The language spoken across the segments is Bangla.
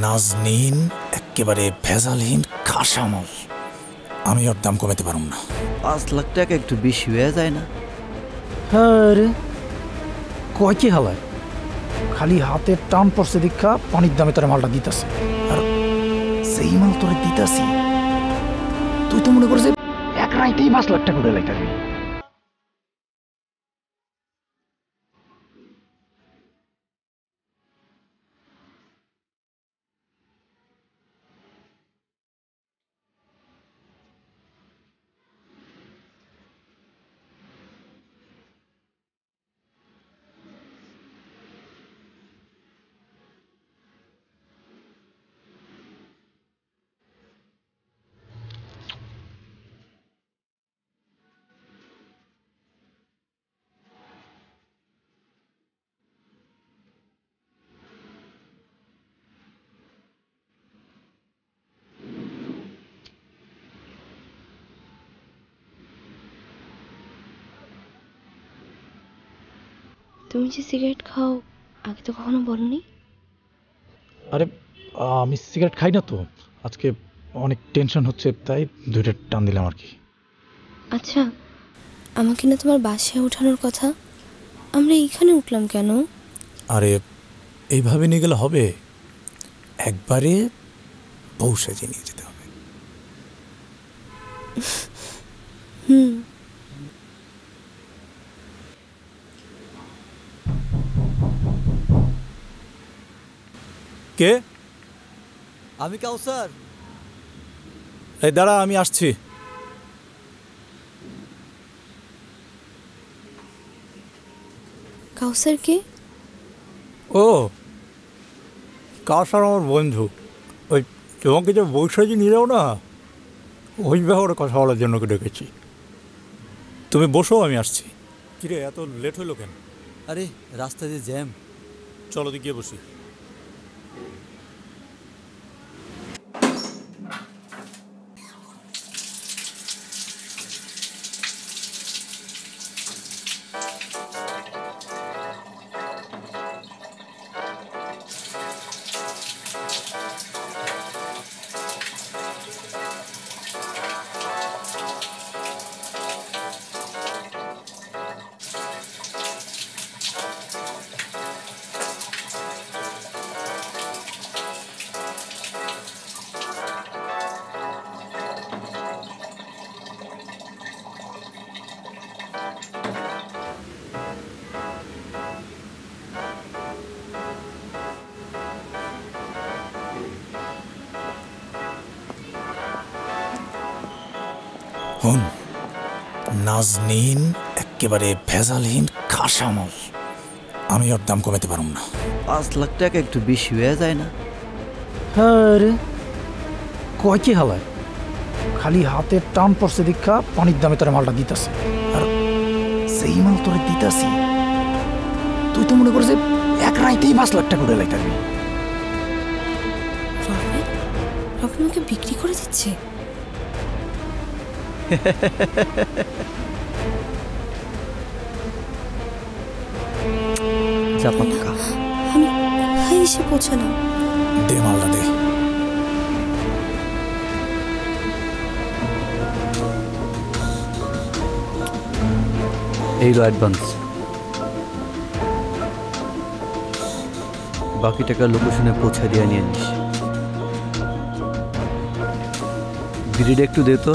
নাজনীন একেবারে ভেজালহীন খাসামল আমি ওর দাম কমাতে পারুম না। পাঁচ লাখ টাকা একটু বেশি হয়ে যায় না। হ্যাঁ রে কয় কি হালায়? খালি হাতে টান পড়ছে দীক্ষা পানির দামে তোর মালটা দিতেছে। আর সেই মাল তোরে দিতাছি, তুই তো মনে করছিস এক রাইতেই পাঁচ লাখ টাকা উঠে লাইতে তুমি যে সিগারেট খাও আগে তো কখনো বলনি? আরে আমি সিগারেট খাই না তো। আজকে অনেক টেনশন হচ্ছে তাই দুইটা টান দিলাম আর কি। আচ্ছা আমাকে না তোমার বাসায় ওঠানোর কথা? আমরা এইখানে উঠলাম কেন? আরে এইভাবে নিয়ে গেলে হবে? একবারে বউ সাজিয়ে নিয়ে যেতে হবে। হুম কে? আমি কাউসার। এই দাঁড়া আমি আসছি। কাউসার কে? ও কাসার আমার বন্ধু। ওই তোমাকে যে বৈশাখী নিয়ে যাও না ওই ব্যাপারে কথা বলার জন্য ডেকেছি। তুমি বসো আমি আসছি। কিরে এত লেট হইল কেন? আরে রাস্তা দিয়ে জ্যাম। চলো দিকে গিয়ে বসি। হন। নাজনীন একেবারে ভেজালহীন খাসামল আমি ওর দাম কমাতে পারুম না। পাঁচ লাখ টাকা একটু বেশি হয়ে যায় না। হ্যাঁ রে কয় কি হালায়? খালি হাতে টান পড়ছে দীক্ষা পানির দামে তোর মালটা দিতেছে। আর সেই মাল তোরে দিতাছি তুই তো মনে করছিস এক রাইতেই পাঁচ লাখ টাকা উঠে লাইতে রবেন বিক্রি করে দিচ্ছে? যা পাক্কা আমি কোথায় এসে পৌঁছালাম। দে মালটা দে। এই অ্যাডভান্স। বাকি টাকা লোকেশনে পৌঁছে দিয়ে নিয়ে নিস। বিড়িটা একটু দে তো।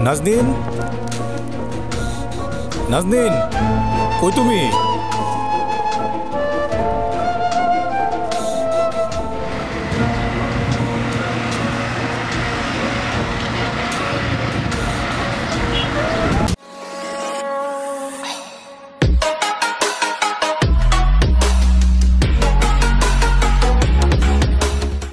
নাজনীন নাজনীন কই তুমি